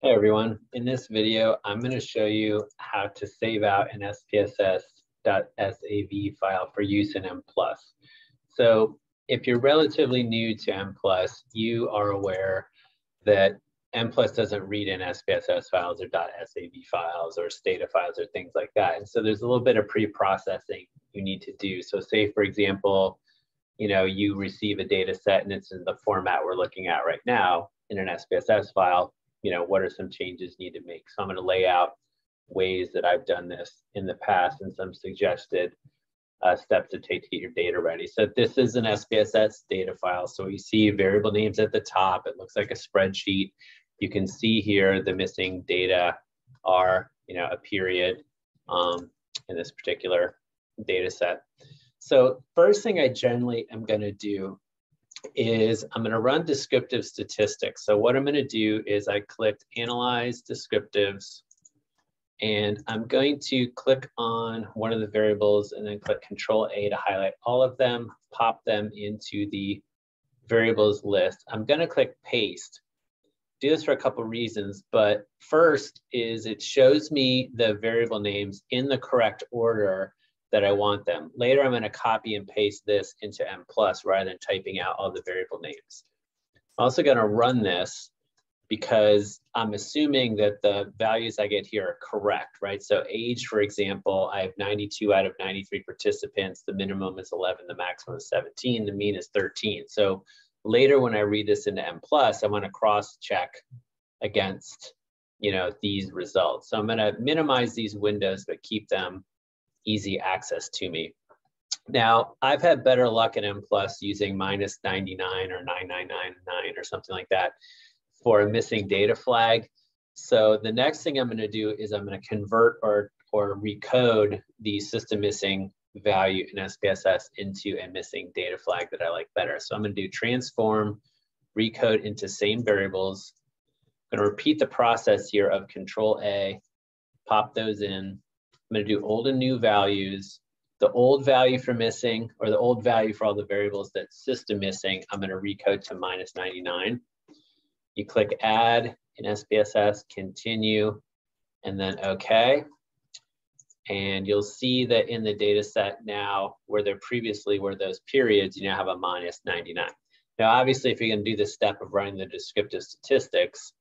Hey everyone, in this video, I'm going to show you how to save out an SPSS.sav file for use in M+. So if you're relatively new to M+, you are aware that M doesn't read in SPSS files or .sav files or Stata files or things like that. And so there's a little bit of pre-processing you need to do. So say, for example, you know, you receive a data set and it's in the format we're looking at right now in an SPSS file you know, what are some changes need to make? So I'm going to lay out ways that I've done this in the past and some suggested uh, steps to take to get your data ready. So this is an SPSS data file. So you see variable names at the top. It looks like a spreadsheet. You can see here the missing data are, you know, a period um, in this particular data set. So first thing I generally am going to do is I'm going to run descriptive statistics. So what I'm going to do is I clicked analyze descriptives and I'm going to click on one of the variables and then click control A to highlight all of them, pop them into the variables list. I'm going to click paste. Do this for a couple reasons, but first is it shows me the variable names in the correct order that I want them. Later, I'm going to copy and paste this into M plus rather than typing out all the variable names. I'm also going to run this because I'm assuming that the values I get here are correct, right? So age, for example, I have 92 out of 93 participants. The minimum is 11, the maximum is 17, the mean is 13. So later when I read this into M plus, I want to cross check against, you know, these results. So I'm going to minimize these windows, but keep them easy access to me. Now, I've had better luck in M Plus using minus 99 or 9999 or something like that for a missing data flag. So the next thing I'm going to do is I'm going to convert or, or recode the system missing value in SPSS into a missing data flag that I like better. So I'm going to do transform, recode into same variables. I'm going to repeat the process here of control A, pop those in, I'm going to do old and new values. The old value for missing, or the old value for all the variables that system missing, I'm going to recode to minus 99. You click add in SPSS, continue, and then OK. And you'll see that in the data set now, where there previously were those periods, you now have a minus 99. Now, obviously, if you're going to do the step of running the descriptive statistics,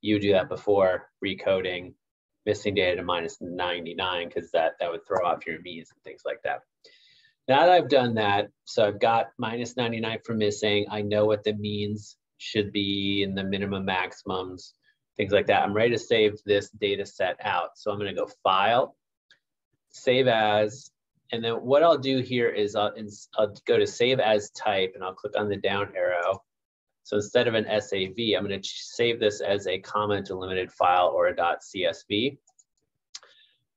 you do that before recoding missing data to minus 99 because that, that would throw off your means and things like that. Now that I've done that, so I've got minus 99 for missing. I know what the means should be and the minimum maximums, things like that. I'm ready to save this data set out. So I'm gonna go File, Save As, and then what I'll do here is I'll, I'll go to Save As Type and I'll click on the down arrow so instead of an SAV, I'm going to save this as a comma delimited file or a .csv.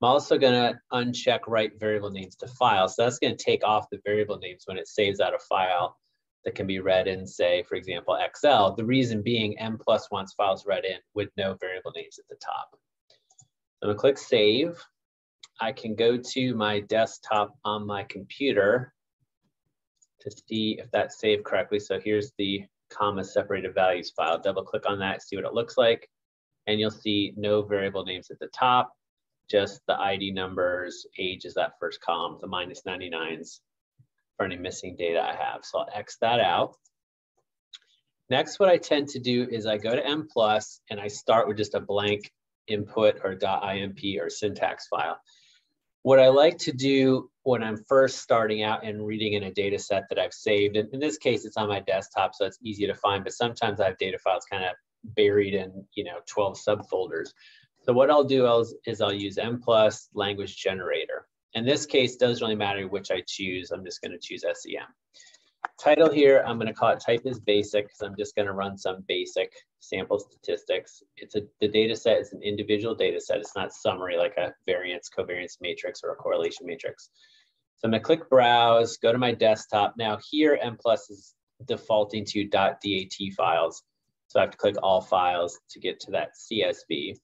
I'm also going to uncheck write variable names to file. So that's going to take off the variable names when it saves out a file that can be read in, say, for example, Excel. The reason being M plus wants files read in with no variable names at the top. I'm going to click Save. I can go to my desktop on my computer to see if that's saved correctly. So here's the comma separated values file. Double click on that, see what it looks like. And you'll see no variable names at the top, just the ID numbers, age is that first column, the minus 99s for any missing data I have. So I'll X that out. Next, what I tend to do is I go to M plus and I start with just a blank input or .inp or syntax file. What I like to do when I'm first starting out and reading in a data set that I've saved, and in this case, it's on my desktop, so it's easy to find, but sometimes I have data files kind of buried in, you know, 12 subfolders. So what I'll do is, is I'll use M plus language generator. In this case, it doesn't really matter which I choose. I'm just going to choose SEM. Title here, I'm going to call it type is basic because I'm just going to run some basic sample statistics. It's a the data set is an individual data set. It's not summary like a variance, covariance matrix or a correlation matrix. So I'm to click browse, go to my desktop. Now here M plus is defaulting to .dat files. So I have to click all files to get to that CSV.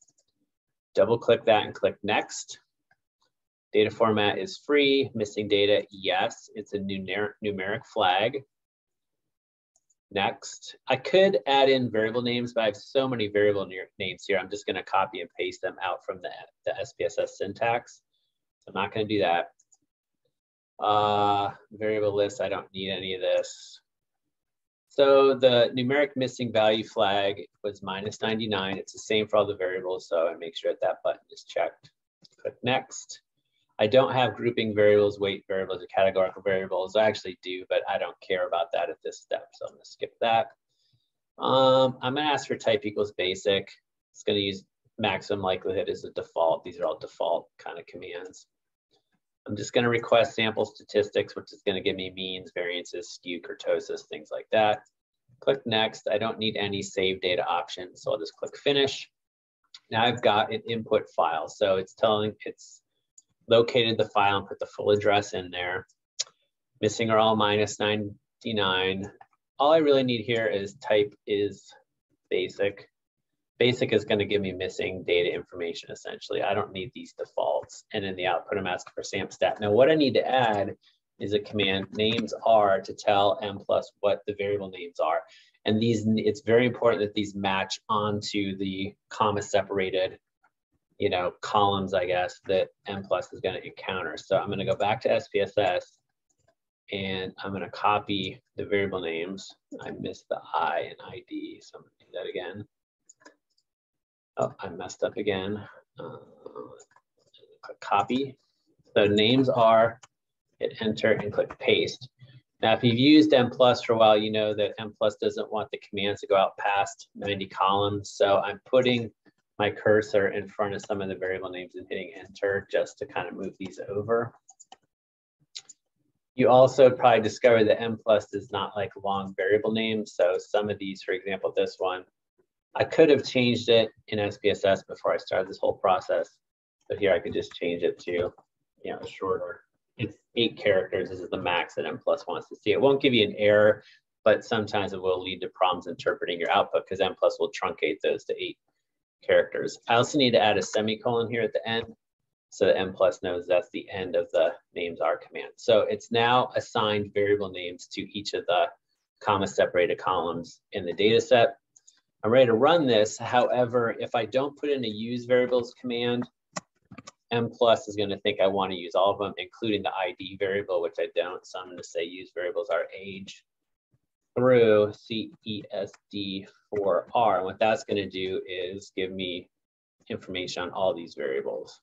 Double click that and click next. Data format is free. Missing data, yes. It's a numeric, numeric flag. next. I could add in variable names, but I have so many variable names here. I'm just going to copy and paste them out from the, the SPSS syntax. So I'm not going to do that. Uh, variable list, I don't need any of this. So the numeric missing value flag was minus 99. It's the same for all the variables, so I make sure that that button is checked. Click next. I don't have grouping variables, weight variables, or categorical variables. I actually do, but I don't care about that at this step, so I'm gonna skip that. Um, I'm gonna ask for type equals basic. It's gonna use maximum likelihood as a default. These are all default kind of commands. I'm just going to request sample statistics, which is going to give me means, variances, skew, kurtosis, things like that. Click next. I don't need any save data options, so I'll just click finish. Now I've got an input file. So it's telling, it's located the file and put the full address in there. Missing are all minus 99. All I really need here is type is basic. Basic is going to give me missing data information, essentially. I don't need these defaults. And in the output, I'm asking for SAMPSTAT. Now, what I need to add is a command names are to tell M plus what the variable names are. And these, it's very important that these match onto the comma separated, you know, columns, I guess, that M plus is going to encounter. So I'm going to go back to SPSS and I'm going to copy the variable names. I missed the I and ID, so I'm going to do that again. Oh, I messed up again. Uh, click copy. So names are, hit enter and click paste. Now, if you've used M plus for a while, you know that M plus doesn't want the commands to go out past 90 columns. So I'm putting my cursor in front of some of the variable names and hitting enter just to kind of move these over. You also probably discovered that M plus does not like long variable names. So some of these, for example, this one, I could have changed it in SPSS before I started this whole process, but here I could just change it to, you know, shorter. It's eight characters. This is the max that M plus wants to see. It won't give you an error, but sometimes it will lead to problems interpreting your output because M plus will truncate those to eight characters. I also need to add a semicolon here at the end so that M plus knows that's the end of the names are command. So it's now assigned variable names to each of the comma separated columns in the data set. I'm ready to run this. However, if I don't put in a use variables command, M plus is going to think I want to use all of them, including the ID variable, which I don't. So I'm going to say use variables are age through CESD4R. And what that's going to do is give me information on all these variables.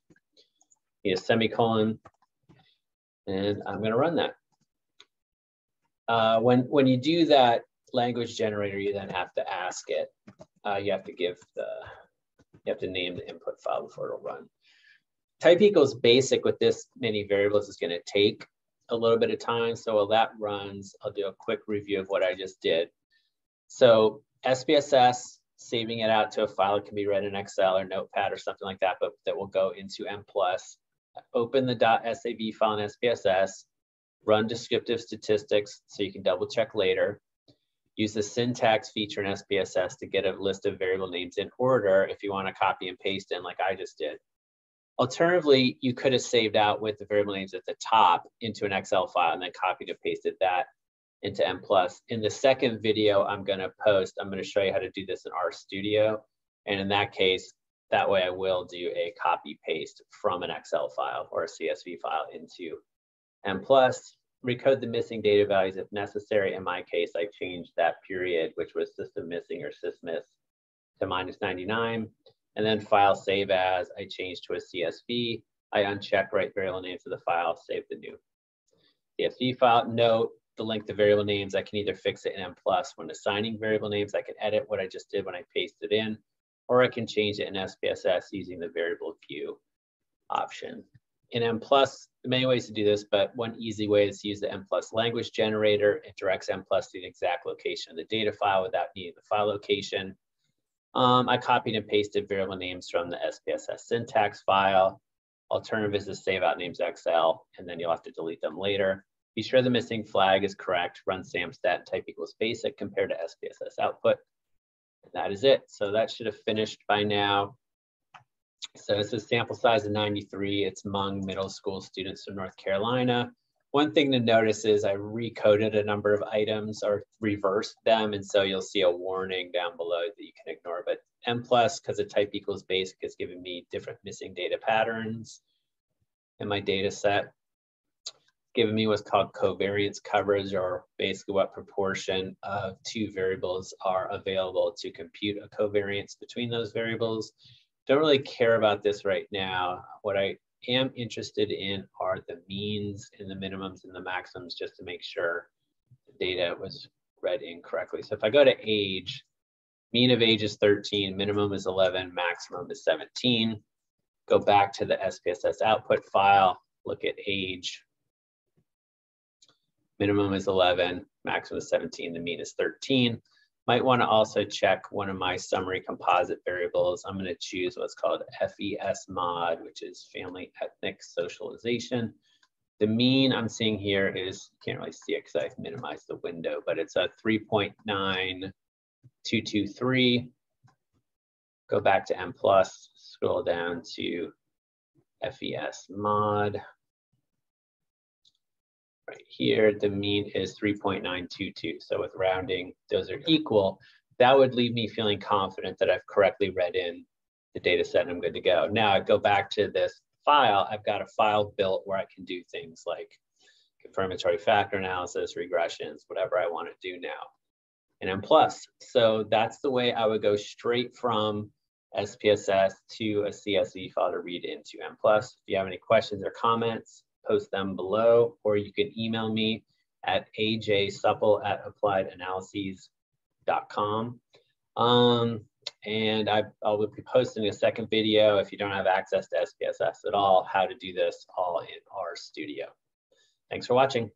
Need a semicolon, and I'm going to run that. Uh, when, when you do that, language generator, you then have to ask it. Uh, you have to give the, you have to name the input file before it'll run. Type equals basic with this many variables is going to take a little bit of time. So while that runs, I'll do a quick review of what I just did. So SPSS, saving it out to a file, it can be read in Excel or Notepad or something like that, but that will go into M+. Open the .sav file in SPSS, run descriptive statistics so you can double check later. Use the syntax feature in SPSS to get a list of variable names in order if you want to copy and paste in like I just did. Alternatively, you could have saved out with the variable names at the top into an Excel file and then copied and pasted that into M+. In the second video I'm going to post, I'm going to show you how to do this in RStudio. And in that case, that way I will do a copy paste from an Excel file or a CSV file into M+ recode the missing data values if necessary. In my case, I changed that period, which was system missing or sysmiss to minus 99. And then file save as, I changed to a CSV. I uncheck write variable names to the file, save the new CSV file. Note the length of variable names. I can either fix it in M plus when assigning variable names. I can edit what I just did when I pasted in, or I can change it in SPSS using the variable view option in M plus, many ways to do this, but one easy way is to use the M plus language generator. It directs M plus to the exact location of the data file without needing the file location. Um, I copied and pasted variable names from the SPSS syntax file. Alternative is to save out names Excel, and then you'll have to delete them later. Be sure the missing flag is correct. Run sampstat type equals basic compared to SPSS output. And that is it. So that should have finished by now. So it's a sample size of 93. It's among middle school students from North Carolina. one thing to notice is I recoded a number of items or reversed them. And so you'll see a warning down below that you can ignore. But M plus, because of type equals basic, is giving me different missing data patterns in my data set. Giving me what's called covariance coverage, or basically what proportion of two variables are available to compute a covariance between those variables. Don't really care about this right now. What I am interested in are the means and the minimums and the maximums just to make sure the data was read incorrectly. So if I go to age, mean of age is 13, minimum is 11, maximum is 17. Go back to the SPSS output file, look at age. Minimum is 11, maximum is 17, the mean is 13. Might want to also check one of my summary composite variables. I'm going to choose what's called FES mod, which is family ethnic socialization. The mean I'm seeing here is, can't really see it because I've minimized the window, but it's a 3.9223. Go back to M plus, scroll down to FES mod right here, the mean is 3.922. So with rounding, those are equal. That would leave me feeling confident that I've correctly read in the data set and I'm good to go. Now I go back to this file, I've got a file built where I can do things like confirmatory factor analysis, regressions, whatever I want to do now in M+. So that's the way I would go straight from SPSS to a CSV file to read into M+. If you have any questions or comments, post them below, or you can email me at ajsupple at appliedanalyses.com. Um, and I, I will be posting a second video if you don't have access to SPSS at all, how to do this all in RStudio. Thanks for watching.